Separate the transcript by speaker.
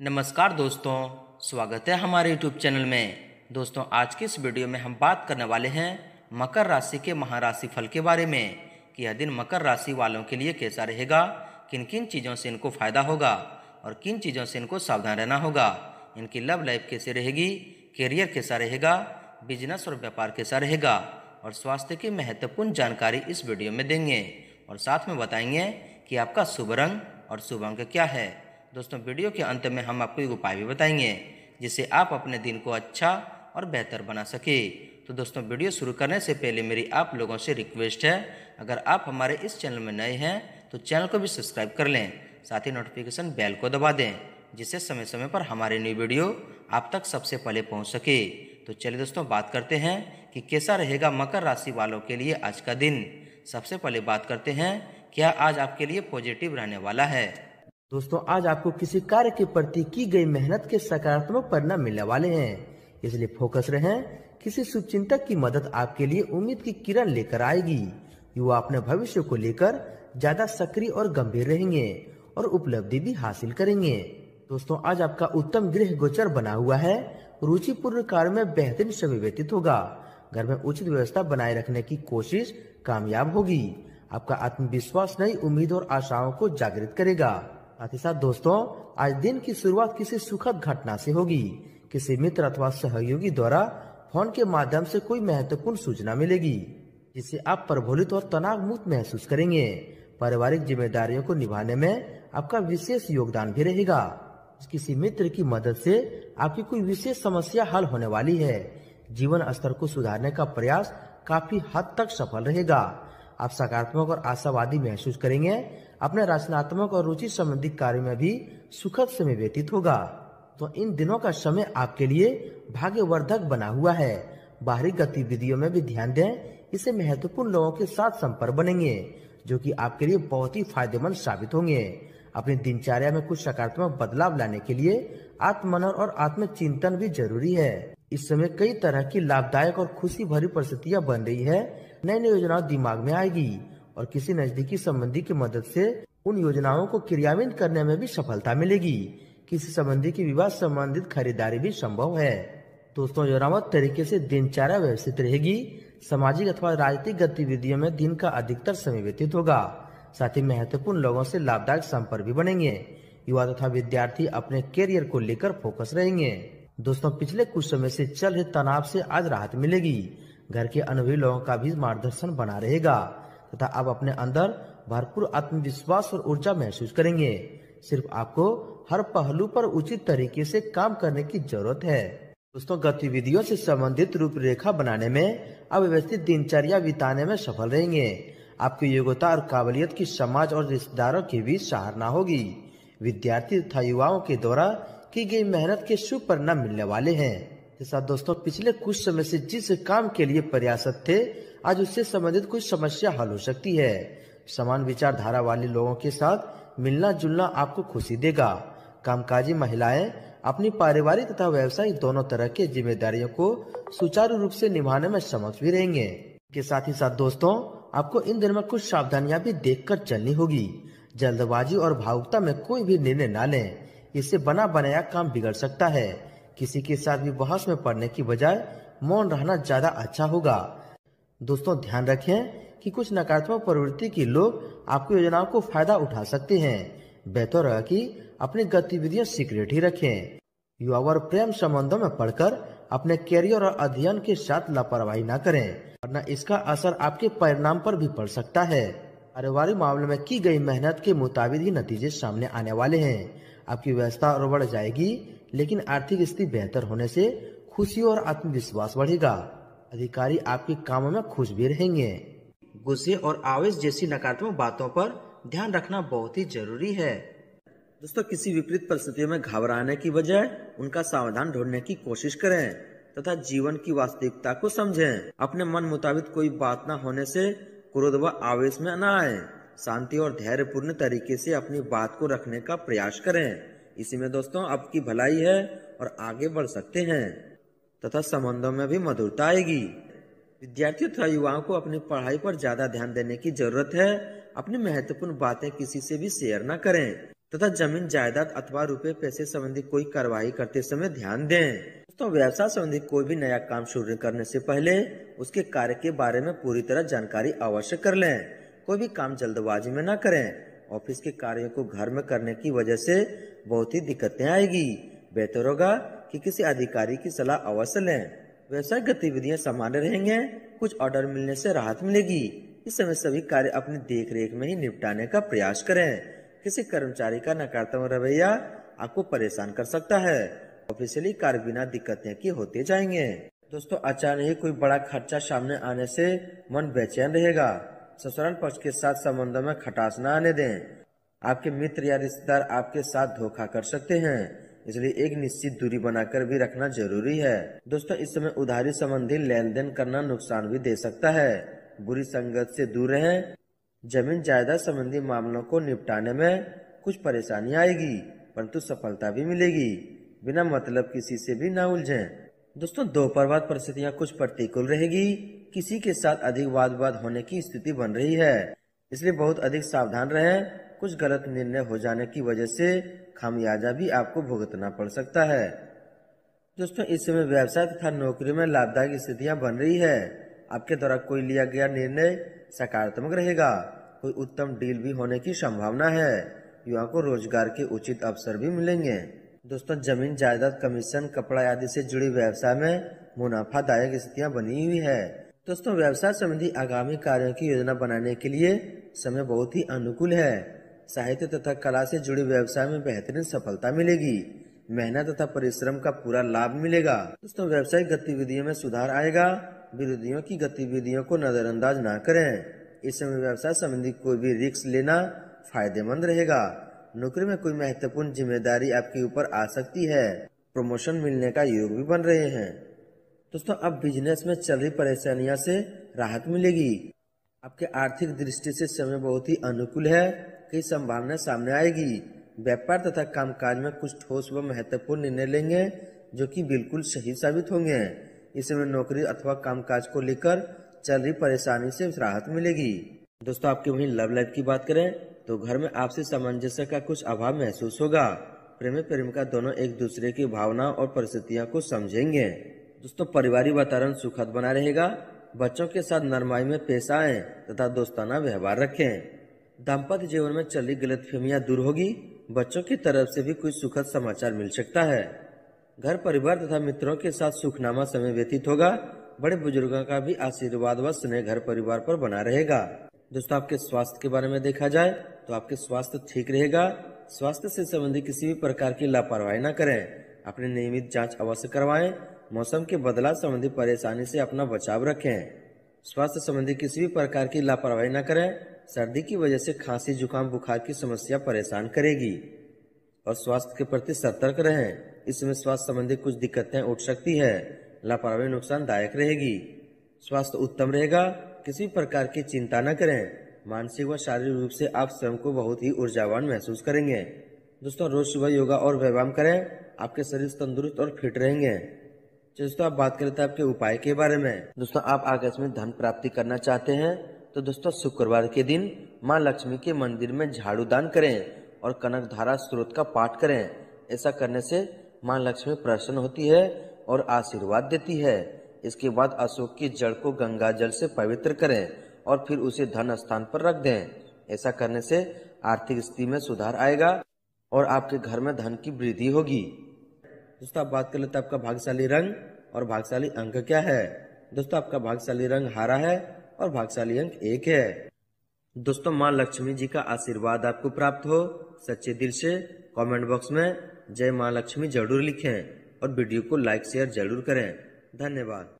Speaker 1: नमस्कार दोस्तों, स्वागत है हमारे यूट्यूब चैनल में। दोस्तों, आज के इस वीडियो में हम बात करने वाले हैं मकर राशि के महाराशि फल के बारे में, कि यह दिन मकर राशि वालों के लिए कैसा रहेगा किन किन चीज़ों से इनको फ़ायदा होगा और किन चीज़ों से इनको सावधान रहना होगा, इनकी लव लाइफ कैसे रहेगी, कैरियर कैसा रहेगा, बिज़नेस और व्यापार कैसा रहेगा, और स्वास्थ्य की महत्वपूर्ण जानकारी इस वीडियो में देंगे। और साथ में बताएँगे कि आपका शुभ रंग और शुभ अंक क्या है। दोस्तों, वीडियो के अंत में हम आपको एक उपाय भी बताएँगे, जिससे आप अपने दिन को अच्छा और बेहतर बना सके। तो दोस्तों, वीडियो शुरू करने से पहले मेरी आप लोगों से रिक्वेस्ट है, अगर आप हमारे इस चैनल में नए हैं तो चैनल को भी सब्सक्राइब कर लें, साथ ही नोटिफिकेशन बेल को दबा दें, जिससे समय समय पर हमारी न्यू वीडियो आप तक सबसे पहले पहुँच सके। तो चलिए दोस्तों, बात करते हैं कि कैसा रहेगा मकर राशि वालों के लिए आज का दिन। सबसे पहले बात करते हैं, क्या आज आपके लिए पॉजिटिव रहने वाला है?
Speaker 2: दोस्तों, आज आपको किसी कार्य के प्रति की गई मेहनत के सकारात्मक परिणाम मिलने वाले हैं। इसलिए फोकस रहें। किसी शुभचिंतक की मदद आपके लिए उम्मीद की किरण लेकर आएगी। युवा अपने भविष्य को लेकर ज़्यादा सक्रिय और गंभीर रहेंगे और उपलब्धि भी हासिल करेंगे। दोस्तों, आज आपका उत्तम गृह गोचर बना हुआ है। रुचि रुचिपूर्ण कार्य में बेहतरीन समय व्यतीत होगा। घर में उचित व्यवस्था बनाए रखने की कोशिश कामयाब होगी। आपका आत्मविश्वास नई उम्मीद और आशाओं को जागृत करेगा। साथ ही साथ दोस्तों, आज दिन की शुरुआत किसी सुखद घटना से होगी। किसी मित्र अथवा सहयोगी द्वारा फ़ोन के माध्यम से कोई महत्वपूर्ण सूचना मिलेगी जिससे आप प्रभुलित और तनाव मुक्त महसूस करेंगे। पारिवारिक जिम्मेदारियों को निभाने में आपका विशेष योगदान भी रहेगा। किसी मित्र की मदद से आपकी कोई विशेष समस्या हल होने वाली है। जीवन स्तर को सुधारने का प्रयास काफ़ी हद तक सफल रहेगा। आप सकारात्मक और आशावादी महसूस करेंगे अपने रचनात्मक और रुचि संबंधी कार्य में भी सुखद समय व्यतीत होगा। तो इन दिनों का समय आपके लिए भाग्यवर्धक बना हुआ है। बाहरी गतिविधियों में भी ध्यान दें। इससे महत्वपूर्ण लोगों के साथ संपर्क बनेंगे, जो कि आपके लिए बहुत ही फ़ायदेमंद साबित होंगे। अपनी दिनचर्या में कुछ सकारात्मक बदलाव लाने के लिए आत्मनन और आत्म चिंतन भी ज़रूरी है। इस समय कई तरह की लाभदायक और खुशी भरी परिस्थितियाँ बन रही है। नई नई योजनाओं दिमाग में आएगी। और किसी नजदीकी संबंधी की मदद से उन योजनाओं को क्रियान्वित करने में भी सफलता मिलेगी। किसी संबंधी की विवाह संबंधित खरीदारी भी संभव है। दोस्तों योजनाबद्ध तरीके से दिनचर्या व्यवस्थित रहेगी। सामाजिक अथवा राजनीतिक गतिविधियों में दिन का अधिकतर समय व्यतीत होगा। साथ ही महत्वपूर्ण लोगों से लाभदायक संपर्क भी बनेंगे। युवा तथा विद्यार्थी अपने कैरियर को लेकर फोकस रहेंगे। दोस्तों, पिछले कुछ समय से चल रहे तनाव से आज राहत मिलेगी। घर के अनुभवी लोगों का भी मार्गदर्शन बना रहेगा। तथा आप अपने अंदर भरपूर आत्मविश्वास और ऊर्जा महसूस करेंगे। सिर्फ़ आपको हर पहलू पर उचित तरीके से काम करने की ज़रूरत है। दोस्तों, गतिविधियों से संबंधित रूपरेखा बनाने में अव्यवस्थित दिनचर्या बिताने में सफल रहेंगे। आपकी योग्यता और काबिलियत की समाज और रिश्तेदारों के बीच सहारना होगी। विद्यार्थी तथा युवाओं के द्वारा की गई मेहनत के शुभ परिणाम मिलने वाले हैं। साथ दोस्तों, पिछले कुछ समय से जिस काम के लिए प्रयासत थे आज उससे संबंधित कुछ समस्या हल हो सकती है। समान विचारधारा वाले लोगों के साथ मिलना जुलना आपको खुशी देगा। कामकाजी महिलाएँ अपनी पारिवारिक तथा व्यवसायिक दोनों तरह के जिम्मेदारियों को सुचारू रूप से निभाने में समक्ष भी रहेंगे। के साथ ही साथ दोस्तों, आपको इन दिनों में कुछ सावधानियाँ भी देखकर चलनी होगी। जल्दबाजी और भावुकता में कोई भी निर्णय न लें। इससे बना बनाया काम बिगड़ सकता है। किसी के साथ भी बहस में पड़ने की बजाय मौन रहना ज़्यादा अच्छा होगा। दोस्तों, ध्यान रखें कि कुछ नकारात्मक प्रवृत्ति के लोग आपकी योजनाओं को फ़ायदा उठा सकते हैं। बेहतर है कि अपनी गतिविधियाँ सीक्रेट ही रखें। युवा और प्रेम संबंधों में पढ़कर अपने कैरियर और अध्ययन के साथ लापरवाही न करें, वरना इसका असर आपके परिणाम पर भी पड़ सकता है। पारिवारिक मामले में की गई मेहनत के मुताबिक ही नतीजे सामने आने वाले हैं। आपकी व्यवस्था और बढ़ जाएगी, लेकिन आर्थिक स्थिति बेहतर होने से खुशी और आत्मविश्वास बढ़ेगा। अधिकारी आपके कामों में खुश भी रहेंगे। गुस्से और आवेश जैसी नकारात्मक बातों पर ध्यान रखना बहुत ही ज़रूरी है। दोस्तों, किसी विपरीत परिस्थितियों में घबराने की बजाय उनका समाधान ढूँढने की कोशिश करें तथा जीवन की वास्तविकता को समझें। अपने मन मुताबिक कोई बात न होने से क्रोध व आवेश में न आए। शांति और धैर्यपूर्ण तरीके से अपनी बात को रखने का प्रयास करें। इसी में दोस्तों, आपकी भलाई है और आगे बढ़ सकते हैं। तथा संबंधों में भी मधुरता आएगी। विद्यार्थियों तथा युवाओं को अपनी पढ़ाई पर ज़्यादा ध्यान देने की ज़रूरत है। अपनी महत्वपूर्ण बातें किसी से भी शेयर न करें तथा ज़मीन, जायदाद अथवा रुपए पैसे संबंधी कोई कार्रवाई करते समय ध्यान दें। दोस्तों, व्यवसाय संबंधी कोई भी नया काम शुरू करने से पहले उसके कार्य के बारे में पूरी तरह जानकारी अवश्य कर लें। कोई भी काम जल्दबाजी में न करें। ऑफ़िस के कार्यों को घर में करने की वजह से बहुत ही दिक्कतें आएगी। बेहतर होगा कि किसी अधिकारी की सलाह अवश्य लें। व्यवसायिक गतिविधियाँ सामान्य रहेंगे, कुछ ऑर्डर मिलने से राहत मिलेगी। इस समय सभी कार्य अपनी देख रेख में ही निपटाने का प्रयास करें। किसी कर्मचारी का नकारात्मक रवैया आपको परेशान कर सकता है। ऑफिशियली कार्य बिना दिक्कतें की होते जाएँगे। दोस्तों, अचानक ही कोई बड़ा खर्चा सामने आने से मन बेचैन रहेगा। ससुराल पक्ष के साथ संबंधों में खटास न आने दें। आपके मित्र या रिश्तेदार आपके साथ धोखा कर सकते हैं। इसलिए एक निश्चित दूरी बनाकर भी रखना ज़रूरी है। दोस्तों, इस समय उधारी संबंधी लेन देन करना नुकसान भी दे सकता है। बुरी संगत से दूर रहें। ज़मीन जायदाद संबंधी मामलों को निपटाने में कुछ परेशानी आएगी, परंतु सफलता भी मिलेगी। बिना मतलब किसी से भी ना उलझें। दोस्तों, दोपहर बाद परिस्थितियाँ कुछ प्रतिकूल रहेगी। किसी के साथ अधिक वाद विवाद होने की स्थिति बन रही है, इसलिए बहुत अधिक सावधान रहें। कुछ गलत निर्णय हो जाने की वजह से खामियाजा भी आपको भुगतना पड़ सकता है। दोस्तों, इस समय व्यवसाय तथा नौकरी में लाभदायक स्थितियाँ बन रही है। आपके द्वारा कोई लिया गया निर्णय सकारात्मक रहेगा। कोई उत्तम डील भी होने की संभावना है। युवा को रोज़गार के उचित अवसर भी मिलेंगे। दोस्तों, ज़मीन, जायदाद, कमीशन, कपड़ा आदि से जुड़ी व्यवसाय में मुनाफादायक स्थितियाँ बनी हुई है। दोस्तों, व्यवसाय संबंधी आगामी कार्यों की योजना बनाने के लिए समय बहुत ही अनुकूल है। साहित्य तथा कला से जुड़े व्यवसाय में बेहतरीन सफलता मिलेगी। मेहनत तथा परिश्रम का पूरा लाभ मिलेगा। दोस्तों, व्यवसायिक गतिविधियों में सुधार आएगा। विरोधियों की गतिविधियों को नजरअंदाज न करें। इस समय व्यवसाय संबंधी कोई भी रिस्क लेना फ़ायदेमंद रहेगा। नौकरी में कोई महत्वपूर्ण ज़िम्मेदारी आपके ऊपर आ सकती है। प्रमोशन मिलने का योग भी बन रहे हैं। दोस्तों, अब बिज़नेस में चल रही परेशानियों से राहत मिलेगी। आपके आर्थिक दृष्टि से समय बहुत ही अनुकूल है। कई संभावना सामने आएगी। व्यापार तथा कामकाज में कुछ ठोस व महत्वपूर्ण निर्णय लेंगे, जो कि बिल्कुल सही साबित होंगे। इस समय नौकरी अथवा कामकाज को लेकर चल रही परेशानी से राहत मिलेगी। दोस्तों, आपके वही लव लाइफ की बात करें तो घर में आपसी सामंजस्य का कुछ अभाव महसूस होगा। प्रेमी प्रेमिका दोनों एक दूसरे की भावना और परिस्थितियों को समझेंगे। दोस्तों, परिवारिक वातावरण सुखद बना रहेगा। बच्चों के साथ नरमाई में पेश आए तथा दोस्ताना व्यवहार रखें। दाम्पत्य जीवन में चली गलत फहमियाँ दूर होगी। बच्चों की तरफ़ से भी कुछ सुखद समाचार मिल सकता है। घर परिवार तथा मित्रों के साथ सुखनामा समय व्यतीत होगा। बड़े बुज़ुर्गों का भी आशीर्वाद व स्नेह घर परिवार पर बना रहेगा। दोस्तों, आपके स्वास्थ्य के बारे में देखा जाए तो आपके स्वास्थ्य ठीक रहेगा। स्वास्थ्य से संबंधित किसी भी प्रकार की लापरवाही न करें। अपनी नियमित जाँच अवश्य करवाएँ। मौसम के बदलाव संबंधी परेशानी से अपना बचाव रखें। स्वास्थ्य संबंधी किसी भी प्रकार की लापरवाही न करें। सर्दी की वजह से खांसी, जुकाम, बुखार की समस्या परेशान करेगी और स्वास्थ्य के प्रति सतर्क रहें। इसमें स्वास्थ्य संबंधी कुछ दिक्कतें उठ सकती है। लापरवाही नुकसानदायक रहेगी। स्वास्थ्य उत्तम रहेगा। किसी प्रकार की चिंता न करें। मानसिक व शारीरिक रूप से आप स्वयं को बहुत ही ऊर्जावान महसूस करेंगे। दोस्तों, रोज सुबह योगा और व्यायाम करें। आपके शरीर तंदुरुस्त और फिट रहेंगे। दोस्तों, आप बात करें तो आपके उपाय के बारे में। दोस्तों, आप आकस्मिक धन प्राप्ति करना चाहते हैं तो दोस्तों, शुक्रवार के दिन माँ लक्ष्मी के मंदिर में झाड़ू दान करें और कनक धारा स्रोत का पाठ करें। ऐसा करने से माँ लक्ष्मी प्रसन्न होती है और आशीर्वाद देती है। इसके बाद अशोक की जड़ को गंगा जल से पवित्र करें और फिर उसे धन स्थान पर रख दें। ऐसा करने से आर्थिक स्थिति में सुधार आएगा और आपके घर में धन की वृद्धि होगी। दोस्तों, आप बात कर लेते आपका भाग्यशाली रंग और भाग्यशाली अंक क्या है? दोस्तों, आपका भाग्यशाली रंग हरा है और भागशाली अंक एक है। दोस्तों, माँ लक्ष्मी जी का आशीर्वाद आपको प्राप्त हो। सच्चे दिल से कमेंट बॉक्स में जय माँ लक्ष्मी ज़रूर लिखें और वीडियो को लाइक शेयर ज़रूर करें। धन्यवाद।